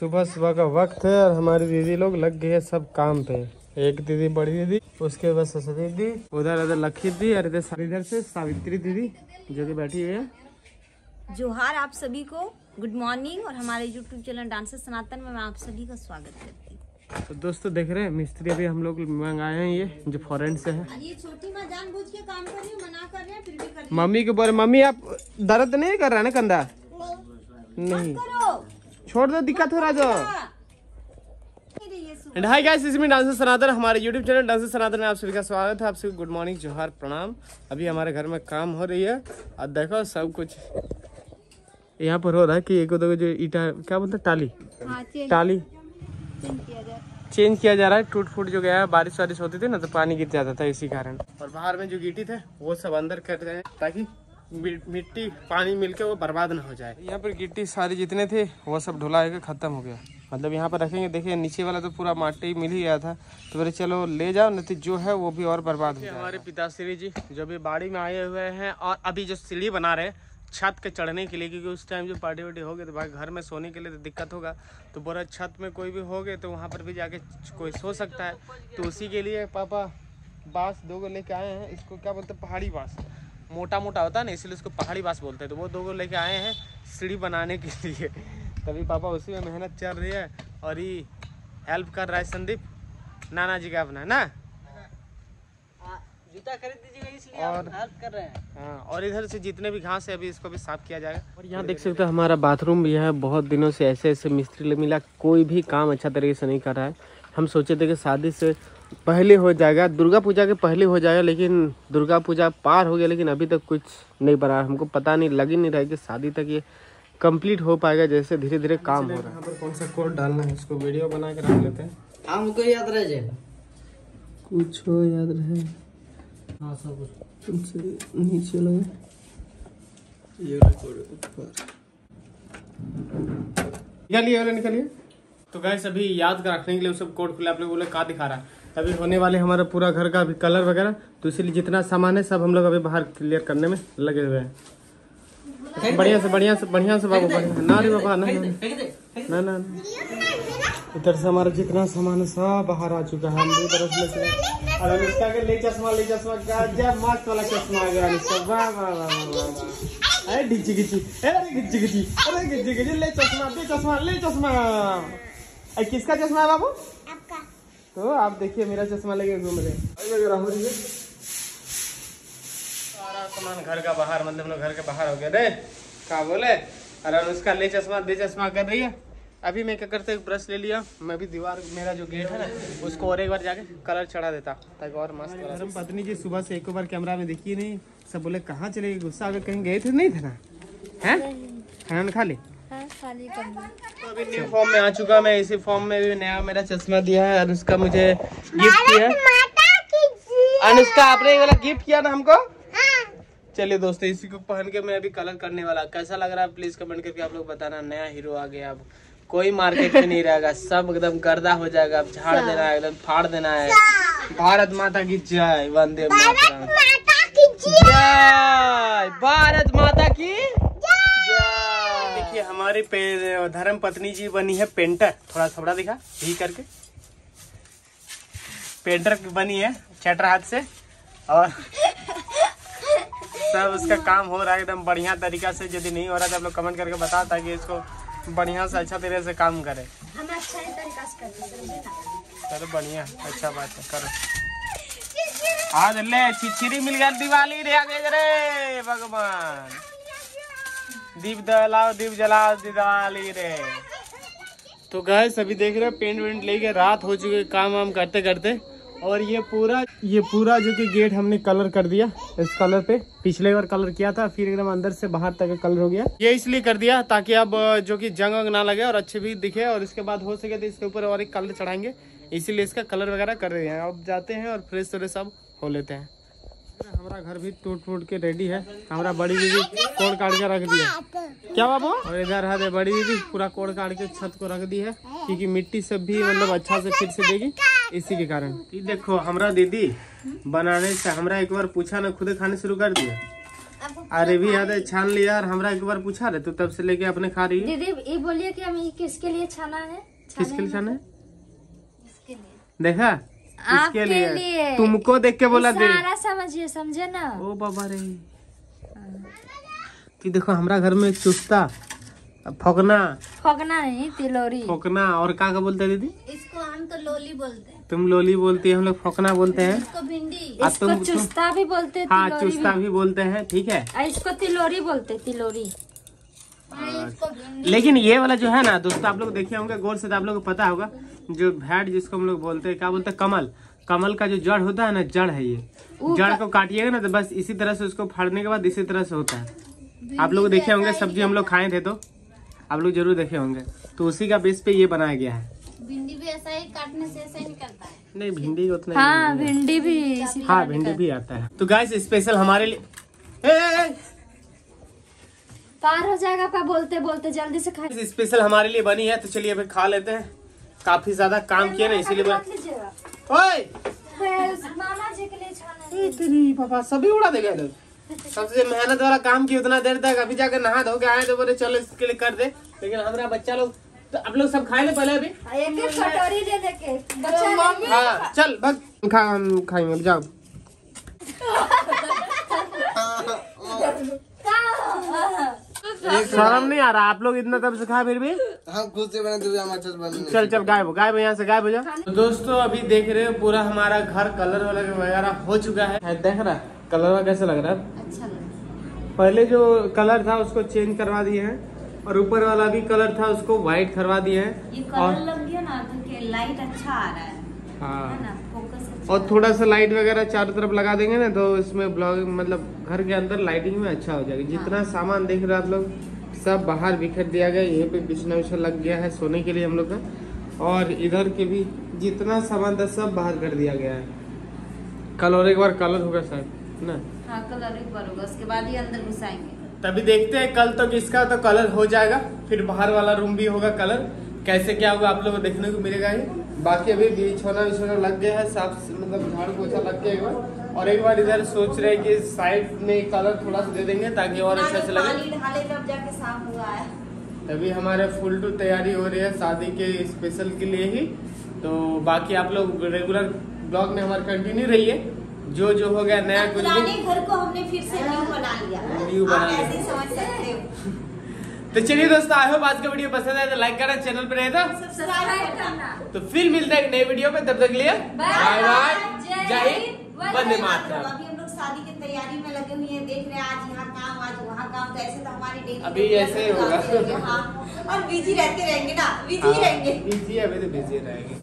सुबह सुबह का वक्त है और हमारी दीदी लोग लग गए हैं सब काम पे। एक दीदी बड़ी दीदी उसके बाद सरस्वती दीदी उधर उधर लक्ष्मी दीदी और इधर इधर से सावित्री दीदी जो कि बैठी हुई है। जोहार आप सभी को गुड मॉर्निंग और हमारे यूट्यूब चैनल डांसर सनातन में मैं आप सभी का स्वागत करती हूँ। तो दोस्तों देख रहे हैं मिस्त्री अभी हम लोग मंगाए हैं ये जो फॉरेन से है। ये छोटी माँ जानबूझ के काम कर रही है मना कर रहे हैं फिर भी कर मम्मी के बोले मम्मी आप दर्द नहीं कर रहा है ना कंधा? नहीं। करो। छोड़ दो दिक्कत हो रहा जो। हाय गाइस इसमें डांसर सनातन हमारे यूट्यूब चैनल डांसर सनातन में आप सभी का स्वागत है आप सभी गुड मॉर्निंग जोहार प्रणाम। अभी हमारे घर में काम हो रही है और देखो सब कुछ। यहाँ पर हो रहा है कि एक दो जो ईटा क्या बोलते हैं टाली? हाँ टाली। चेंज किया जा रहा है टूट फूट जो गया है बारिश वारिश होती थी ना तो पानी गिर जाता था इसी कारण। और बाहर में जो गिटी थे वो सब अंदर कर गए ताकि मि- मिट्टी पानी मिलके वो बर्बाद ना हो जाए। यहाँ पर गिट्टी सारी जितने थे वो सब ढुला के खत्म हो गया। मतलब यहाँ पर रखेंगे देखिए नीचे वाला तो पूरा माटी मिल ही गया था। तो बोले चलो ले जाओ नहीं तो जो है वो भी और बर्बाद हो हमारे पिताश्री जी जो भी बाड़ी में आए हुए हैं और अभी जो सीढ़ी बना रहे हैं छत के चढ़ने के लिए क्योंकि उस टाइम जो पार्टी वार्टी हो गई तो भाई घर में सोने के लिए तो दिक्कत होगा। तो बोरा छत में कोई भी हो गए तो वहाँ पर भी जाके कोई सो सकता है। तो उसी के लिए पापा बाँस दो लेके आए हैं इसको क्या बोलते हैं? पहाड़ी बाँस। मोटा मोटा होता है ना इसलिए उसको पहाड़ी बाँस बोलते हैं। तो वो दो लेके आए हैं सीढ़ी बनाने के लिए। तभी पापा उसी में मेहनत चल रही है और ये हेल्प कर रहा है संदीप। नाना जी का अपना ना? जूता खरीद दीजिएगा इसलिए और- हेल्प कर रहे हैं। हाँ और इधर से जितने भी घास है अभी इसको भी साफ़ किया जाएगा। और यहाँ देख सकते हो हमारा बाथरूम भी है बहुत दिनों से ऐसे ऐसे मिस्त्री मिला कोई भी काम अच्छा तरीके से नहीं कर रहा है। हम सोचे थे कि शादी से पहले हो जाएगा दुर्गा पूजा के पहले हो जाएगा लेकिन दुर्गा पूजा पार हो गया लेकिन अभी तक कुछ नहीं बना। हमको पता नहीं लग ही नहीं रहा है कि शादी तक ये कंप्लीट हो पाएगा जैसे धीरे धीरे काम हो रहा है। यहाँ पर कौन सा कोड डालना है इसको वीडियो बना के रख लेते हैं। हमको याद रह जाएगा कुछ हो याद रहे। हाँ सब कुछ। नीचे लगे निकालिए वाले निकालिए। तो गैस अभी याद कर रखने के लिए सब कोड खुले आप लोग बोले कहा दिखा रहा है। अभी होने वाले हमारा पूरा घर का अभी कलर वगैरह तो इसीलिए जितना सामान है सब हम लोग अभी बाहर क्लियर करने में लगे हुए हैं। बढ़िया से बढ़िया से बढ़िया से बाबू बढ़िया ना रे बाबा ना। ना, ना। इधर से हमारा जितना सामान है सब बाहर आ चुका है। हम भी बरस में से और अनुष्का के ले चश्मा ले चश्मा। गजब मस्त वाला चश्मा आ गया अनुष्का वाह वाह वाह वाह वाह वाह। अरे गिच्ची गिच्ची अरे गिच्ची गिच्ची अरे गिच्ची गिच्ची ले चश्मा ले चश्मा ले चश्मा। अरे किसका चश्मा है बाबू? आपका। तो आप देखिए मेरा चश्मा लगे घूम रहे हैं हो है सारा सामान घर का बाहर मतलब लोग घर के बाहर हो गए रे क्या बोले? अरे अनुष्का ले चश्मा दे चश्मा कर रही है? अभी मैं क्या करता एक ब्रश ले लिया। मैं भी दीवार मेरा जो गेट है ना उसको और एक बार जाके कलर चढ़ा देता ताकि और मस्त धर्म पत्नी जी सुबह से एक बार कैमरा में देखी नहीं। सब बोले कहाँ चले गए? गुस्सा अगर कहीं गए थे? नहीं थे ना? है? खाना खा ले तो अभी न्यू फॉर्म में आ चुका मैं इसी फॉर्म में भी नया मेरा चश्मा दिया है अनुष्का मुझे गिफ्ट किया अनुष्का आपने ये वाला गिफ्ट किया ना हमको? चलिए दोस्तों इसी को पहन के मैं अभी कलर करने वाला। कैसा लग रहा है? प्लीज़ कमेंट करके आप लोग बताना। नया हीरो आ गया अब। कोई मार्केट में नहीं रहेगा। सब एकदम गर्दा हो जाएगा। अब झाड़ देना है एकदम फाड़ देना है। भारत माता की जय। वंदे जय भारत माता की जय। देखिए हमारी धर्म पत्नी जी बनी है पेंटर। थोड़ा थोड़ा दिखा ही करके। पेंटर बनी है चटर हाथ से। और सब उसका काम हो रहा है एकदम बढ़िया तरीका से। यदि नहीं हो रहा तो आप लोग कमेंट करके बता ताकि इसको बढ़िया से अच्छा तरीके से काम करे। चलो बढ़िया अच्छा बात है करो। आज ले छिछरी मिल गया दिवाली रे आगे रे भगवान। दीप जलाओ दीप जलाओ, दिवाली रे। तो गैस सभी देख रहे हो पेंट वेंट लेके रात हो चुकी काम वाम करते करते। और ये पूरा ये पूरा जो कि गेट हमने कलर कर दिया, इस कलर पे। पिछले बार कलर किया था, फिर एकदम अंदर से बाहर तक कलर हो गया। ये इसलिए कर दिया ताकि अब जो कि जंग वंग ना लगे और अच्छे भी दिखे और इसके बाद हो सके तो इसके ऊपर और एक कलर चढ़ाएँगे। इसीलिए इसका कलर वगैरह कर रहे हैं। अब जाते हैं और फ्रेश व्रेश सब हो लेते हैं। हमारा घर भी टूट फूट के रेडी है। हमारा बड़ी दीदी कोड़ काट के रख दिया। क्या बाबू? और इधर है बड़ी दीदी पूरा कोड़ काट के छत को रख दी है क्योंकि मिट्टी सब भी मतलब अच्छा से फिर से देगी इसी के कारण। ये देखो हमारा दीदी बनाने से हमरा एक बार पूछा ना खुद खाने शुरू कर दिया। अरे भी याद है छान लिया और हमरा एक बार पूछा रहे तू तब से लेके अपने खा रही है। दीदी ये बोलिए कि हम किसके लिए छाना है? किसके लिए छाना है? देखा? आपके लिए। लिए। तुमको देख के बोला दे सारा समझिए समझे ना? ओ बाबा रे। कि देखो हमारा घर में चुस्ता फोकना फगना। नहीं तिलोरी। फोकना और का का बोलते दीदी? इसको हम तो लोली बोलते हैं। तुम लोली बोलती है हम लोग फोकना बोलते हैं। इसको भिंडी। इसको तुम- चुस्ता भी बोलते हाँ तिलोरी चुस्ता भी बोलते हैं ठीक है। इसको तिलोरी बोलते तिलोरी। हाँ, लेकिन ये वाला जो है ना दोस्तों आप लोग देखे होंगे गौर से तो आप लोग को पता होगा जो भैट जिसको हम लोग बोलते हैं क्या बोलते हैं कमल। कमल का जो जड़ होता है ना जड़ है ये। जड़ को काटिएगा ना तो बस इसी तरह से उसको फाड़ने के बाद इसी तरह से होता है। आप लोग देखे होंगे सब्ज़ी हम लोग खाए थे तो आप लोग ज़रूर देखे होंगे। तो उसी का बेस पे ये बनाया गया है। भिंडी भी ऐसा ही काटने से ऐसा ही निकलता है। नहीं भिंडी उतना हाँ भिंडी भी हाँ भिंडी भी आता है। तो गाइस स्पेशल हमारे लिए पार हो जाएगा पा बोलते बोलते जल्दी से खाए स्पेशल हमारे लिए बनी है तो चलिए अभी खा लेते हैं। काफ़ी ज़्यादा काम किया ना इसीलिए रख बन... लीजिएगा ओए! मामा जी के लिए छाना। ए, तेरी पापा सभी उड़ा देगा लोग सबसे मेहनत वाला काम की उतना देर तक। अभी जाकर नहा धो के आए तो बोले चलो इसके लिए कर दे। लेकिन हमारा बच्चा लोग तो आप लोग सब खाए ले पहले अभी? एक एक कटोरी दे दे के। बच्चा हाँ चल बस खा खाएँगे जाओ। शर्म नहीं आ रहा। आप लोग इतना तब से खा फिर भी? हम खुद से बने चल चल गायब हो गायब हो यहाँ से गायब हो जा। तो दोस्तों अभी देख रहे हो पूरा हमारा घर कलर वगैरह हो चुका है। है, देख रहा कलर कैसा लग रहा है? अच्छा पहले जो कलर था उसको चेंज करवा दिए हैं और ऊपर वाला भी कलर था उसको व्हाइट करवा दिए है। ये हैं और लग गया ना तो लाइट अच्छा आ रहा है। है। हाँ ना? फोकस अच्छा और थोड़ा सा लाइट वगैरह चारों तरफ़ लगा देंगे ना तो इसमें ब्लॉग मतलब घर के अंदर लाइटिंग में अच्छा हो जाएगा। जितना सामान देख रहे आप लोग सब बाहर बिखर दिया गया यहीं पे बिछना विछना लग गया है सोने के लिए हम लोग का। और इधर के भी जितना सामान था सब बाहर कर दिया गया है। कल और एक बार कलर होगा सर ना? हाँ कलर एक बार होगा उसके बाद ही अंदर घुसाएँगे। तभी देखते हैं कल तो किसका तो कलर हो जाएगा। फिर बाहर वाला रूम भी होगा कलर कैसे क्या होगा आप लोग को देखने को मिलेगा ही। बाकी अभी बिछोना विछोना लग गया है साफ़ मतलब झाड़ू पोछा लग गया एक बार और एक बार इधर सोच रहे हैं कि साइड में कलर थोड़ा सा दे देंगे ताकि और अच्छा से लगे। पानी तब जाके साफ़ हुआ है। तभी हमारे फुल टू तैयारी हो रही है शादी के स्पेशल के लिए ही। तो बाकी आप लोग रेगुलर ब्लॉग में हमारे कंटिन्यू रहिए। जो जो हो गया नया कुछ घर को हमने फिर से न्यू बना लिया। न्यू बना लिया। तो चलिए दोस्तों आई होप आज का वीडियो पसंद आया तो लाइक करना चैनल पर रहे तो सब्सक्राइब करना। तो फिर मिलते हैं एक नए वीडियो में तब तक के लिए बाय बाय जय हिंद वंदे मातरम। अभी हम लोग शादी की तैयारी में लगे हुए हैं देख रहे हैं आज यहाँ काम आज वहाँ काम तो ऐसे तो हमारी डेली अभी ऐसे होगा। हाँ। और बिज़ी रहते रहेंगे ना बिज़ी हाँ, रहेंगे। बिज़ी अभी तो बिज़ी रहेंगे।